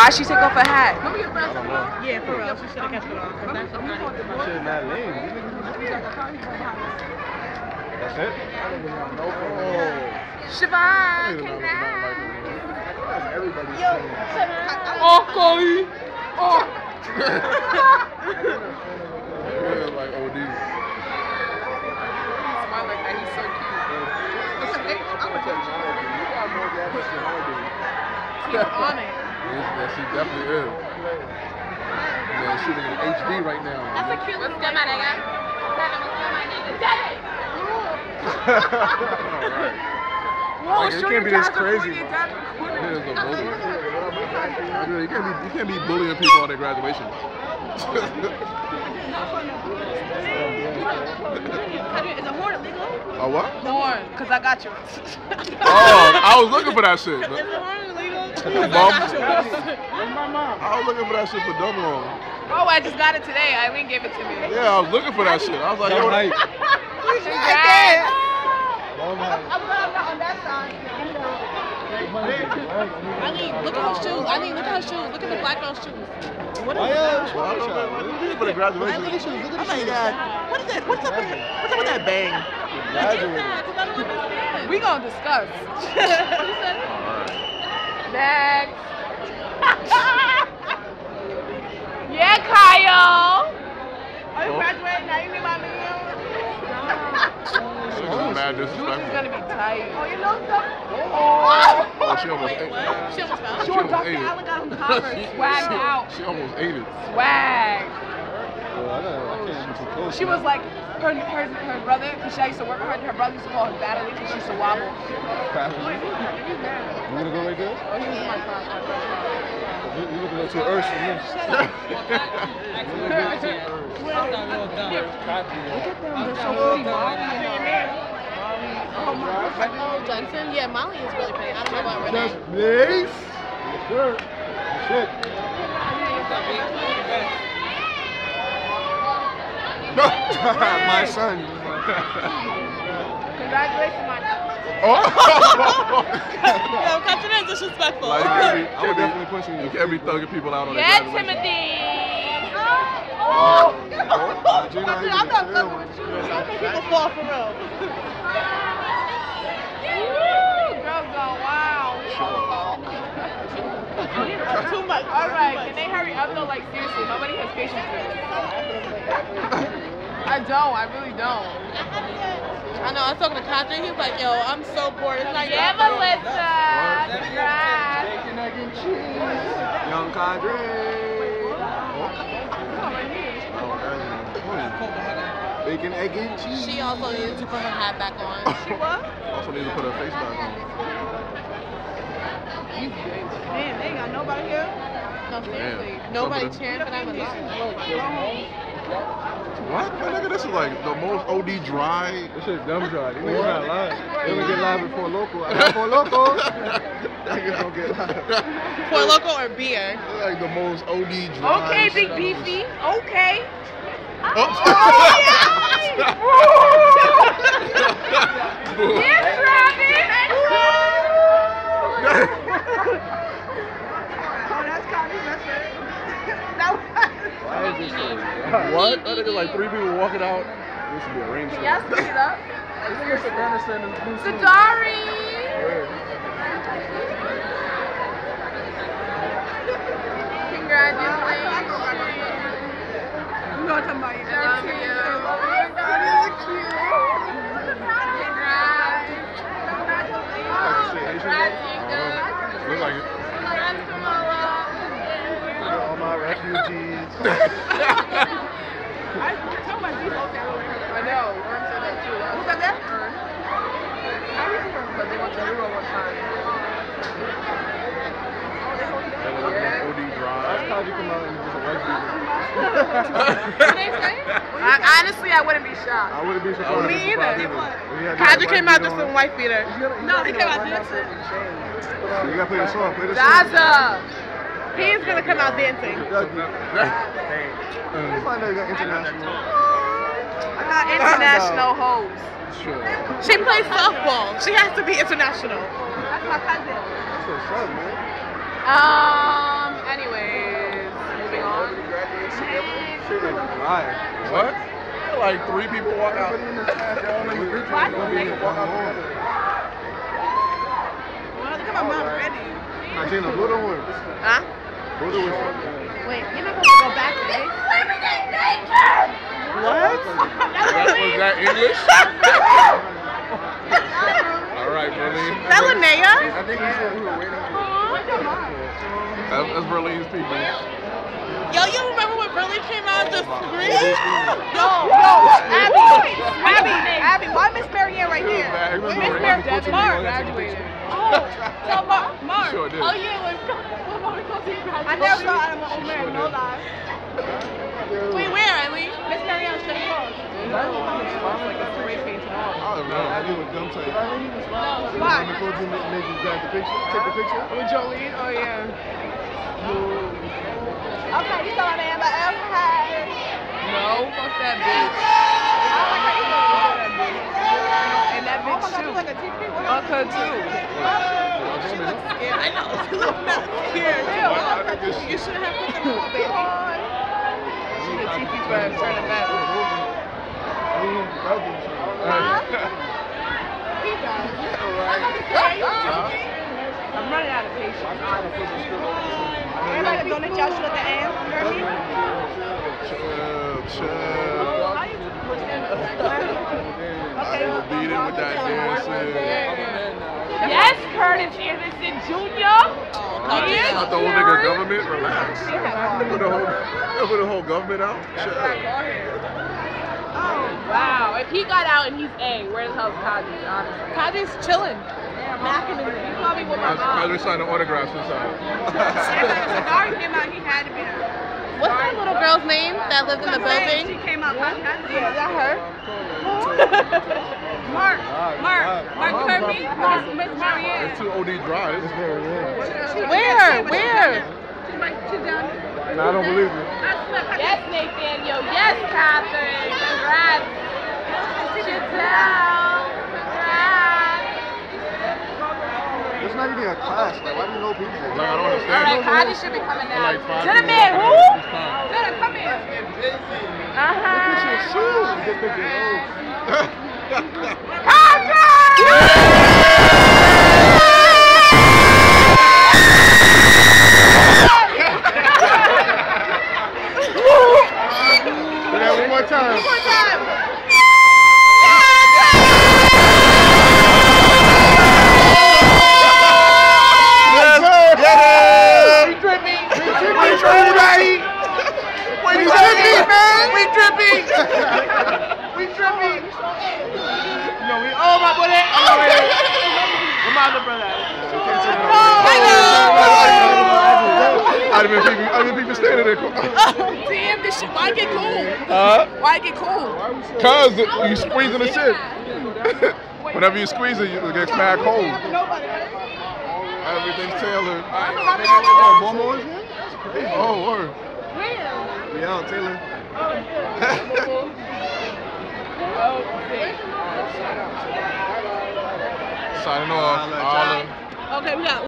Why she take off her hat? I don't know. Yeah, for real. She should have kept it on. 'cause that's That shit not lame. That's it? Oh. Siobhan, Niggas not- not congrats. like Everybody's saying. Oh, Chloe. Oh. Yeah, like OD. Smile like that. He's so cute. I'm gonna tell you something. You got more gas than she did. She's on it. Yes, yes, she definitely is. Man, shooting in HD right now. That's a cute little good, my nigga. Tell him what's good, my nigga. Daddy. Alright. Whoa, Like, it can't be this crazy, your bro. dad's recording. It is a bully. You can't be you can't be bullying people at their graduation. Is a horn illegal? A what? The horn, because I got yours. Oh, I was looking for that shit. Is the horn. I was looking for that shit for dumb long. oh, I just got it today. Eileen gave it to me. Yeah, I was looking for that shit. I was like, yo, Congrats. I'm not on that side. I need look at her shoes. I need look at her shoes. Look at the black girl's shoes. What is that? Well, I don't know. This is for the graduation. Look at shoes. Look at Oh my god. What is that? What's up with that? What's up with that bang? What is that? 'Cause I don't understand. We gonna discuss. What you said? Next. yeah, Kyle. Are you graduating now? You need my video? This is mad Juice is gonna be tight. Oh, you know something? Oh, she almost ate it. She almost fell. She almost ate it. Allen got him covered. Swagged out. She almost ate it. Swag. I can't even too close. She was like, her, her, her brother, because she used to work with her, her brother used to call her Natalie because she used to wobble. You wanna go right there? Oh, he was my class. You, looking up to Earth from here. Oh, Johnson? Yeah, Molly is really pretty. I don't know about Renee. Just nice. Sure. Shit. My son. Congratulations, my oh! Yo, Captain is disrespectful. Like, I would definitely push you. You can't be thugging people out on their Yeah. Timothy. Oh, I'm not fucking with you. Don't make people fall for real. Girls go, wow. Too much. All right, can they hurry up though? Like seriously, nobody has patience for this. I don't. I really don't. I know. I was talking to Kadri. He was like, "Yo, I'm so bored. It's not Yeah, even Melissa. Congrats. Bacon, egg, and cheese. Young Cadre. Bacon, egg, and cheese. She also needed to put her hat back on. She what? Also need to put her face back on. Damn, they ain't got nobody here. No, seriously. Damn. Nobody Somebody- cheering for them. What? My nigga, this is like the most OD dry. This shit dumb dry. These niggas not live. They only get live before local. I got Four Loko. Niggas don't get Four Loko or beer. They're like the most OD dry. Okay, big shit. beefy. Okay. Oh. oh yeah, Travis. Why is this so dry? what? That nigga like three people walking out. This should be a rain Can show. y'all speed it up? This nigga Savannah sent us blue suit. Sadari. Congratulations. You know what I'm talking about. I love you. Look like it. All my refugees. I told my people that I know. Worm said that too. Who said that? Ern. I remember, but they went to Euro one time. OD That's dry. how you come out and just white people. What they say? I, honestly, I wouldn't be shocked. I wouldn't be surprised. Me either. surprised either. We had to Kadri get came out just on. in white beater. No, he came out dancing. You gotta play the song. Play the song. Zaza. He's gonna come out dancing. Dougie. Let's find out you got international. I got international hoes. She plays softball. She has to be international. That's my cousin. That's what's up, man. Um. Anyways, moving on. What? Like three people walk out. Well, look at my mom ready. Martina, the horn. Huh? The horn. Wait, you're not going to go back, today? Eliminate nature! What? That, was that English? All right, Berlin. That Linnea? I think we said we were waiting. That's, that's Berlin's people. Yo, you remember when Berlin came out the screen? No, no, Abby, Abby, Abby. Why Miss Marianne right here? Miss Marianne, Uncle Timmy Mark went to the graduated. picture? Oh, so Mark, Mark. Sure did. Oh yeah, when I never saw Adam on Mary, no lie. Wait, where, Eileen? Miss Marianne should have called. I don't know. I do a dumb type. Why? When the coach made made you grab the picture, take the picture. With Jolene? Oh, yeah. Okay, you saw my name, but okay. No, fuck that bitch. I don't like her either. And that Oh my bitch God, you too. like a TP? What Fuck her too. She looks scared. I know. She looks not scared. You shouldn't have put them on, baby. She the TP class, turn it back. I mean, that was the He does. I'm running out of patience. Everybody doing the Joshua at the end. You heard me? Chill, chill. We'll beat with that dancing. Yes, Curtis Anderson Jr. Not, not the whole nigga government. Relax. Put the whole, put the whole government out. Chill. Oh, wow, if he got out and he's A, where the hell's Kazi, honestly? Kaji's chilling. Macking in there. He's probably with my As, mom. as we signing autographs inside. Sorry came out, he had to be there. What's that little girl's name that lived in the She building? came out, I had to be Is that her? Mark, Mark, Mark, you heard me? Miss Miss Marianne. It's too OD dry. It's very Where? Where? She's like, she's down. No, I don't believe you. Yes, Nathaniel. Yes, Catherine. Congrats. Giselle. Congrats. It's not even a class. Like, why do you know people? Like, I don't All understand. right, Kazi should be coming down. Like five To the man, who? Jenna, come here. Uh-huh. Shoes. Get pictures. Do Ha, ha, ha. Been people standing. Damn, this shit. Why get cool? Uh, Why get cool? Cause you squeezing the shit. Whenever you squeeze it, you- it gets mad cold. Everything's tailored. Oh, Momo is here? That's crazy. Oh, word. We out, Taylor. Signing off. Holla, Holla. Okay, we got.